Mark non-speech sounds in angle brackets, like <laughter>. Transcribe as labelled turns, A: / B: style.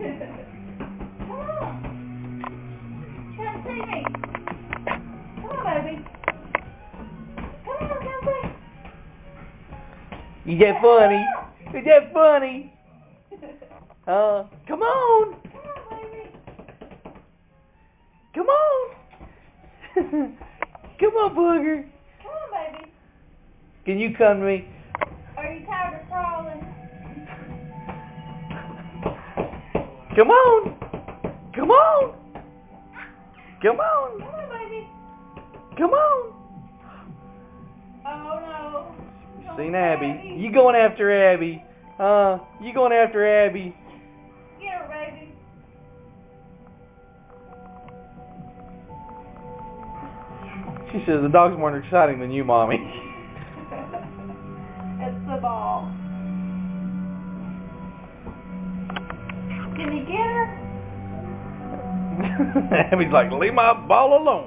A: You get funny. You get funny. Uh, come on. Come on. <laughs> come on, booger.
B: Come on, baby.
A: Can you come to me? Come on. Come on. Come on.
B: Come on, baby.
A: Come on.
B: Oh no.
A: Seen
B: let
A: Abby. You going after Abby. Uh, you going after Abby.
B: Get her, baby.
A: She says the dog's more exciting than you, mommy. <laughs>
B: it's the ball. Can you get her?
A: Abby's like, leave my ball alone.